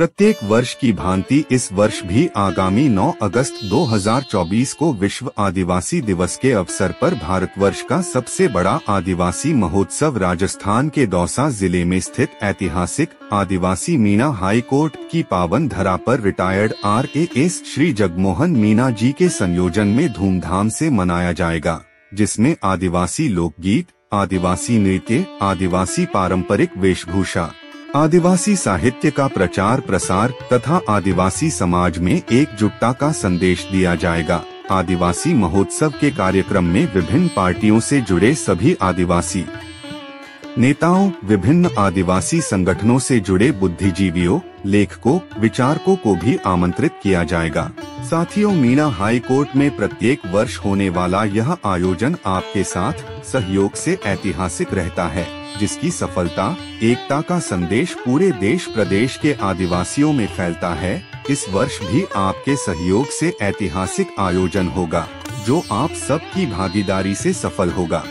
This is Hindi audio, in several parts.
प्रत्येक वर्ष की भांति इस वर्ष भी आगामी 9 अगस्त 2024 को विश्व आदिवासी दिवस के अवसर पर भारतवर्ष का सबसे बड़ा आदिवासी महोत्सव राजस्थान के दौसा ज़िले में स्थित ऐतिहासिक आदिवासी मीना हाई कोर्ट की पावन धरा पर retired R A S Shri Jagmohan Meena ji के संयोजन में धूमधाम से मनाया जाएगा, जिसमें आदिवासी लोकगीत, आदिवासी नृत्य, आदिवासी पारंपरिक वेशभूषा आदिवासी साहित्य का प्रचार प्रसार तथा आदिवासी समाज में एकजुटता का संदेश दिया जाएगा। आदिवासी महोत्सव के कार्यक्रम में विभिन्न पार्टियों से जुड़े सभी आदिवासी नेताओं, विभिन्न आदिवासी संगठनों से जुड़े बुद्धिजीवियों लेखकों, विचारकों को भी आमंत्रित किया जाएगा। साथियों, मीना हाई कोर्ट में प्रत्येक वर्ष होने वाला यह आयोजन आपके साथ सहयोग से ऐतिहासिक रहता है, जिसकी सफलता, एकता का संदेश पूरे देश प्रदेश के आदिवासियों में फैलता है। इस वर्ष भी आपके सहयोग से ऐतिहासिक आयोजन होगा, जो आप सबकी भागीदारी से सफल होगा।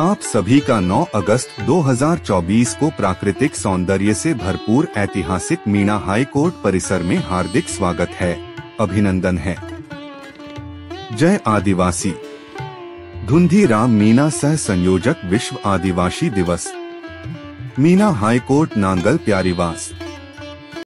आप सभी का 9 अगस्त 2024 को प्राकृतिक सौंदर्य से भरपूर ऐतिहासिक मीना हाई कोर्ट परिसर में हार्दिक स्वागत है। अभिनंदन है। जय आदिवासी। धुंधी राम मीना सह संयोजक विश्व आदिवासी दिवस। Meena high court Nangal Pyariwas.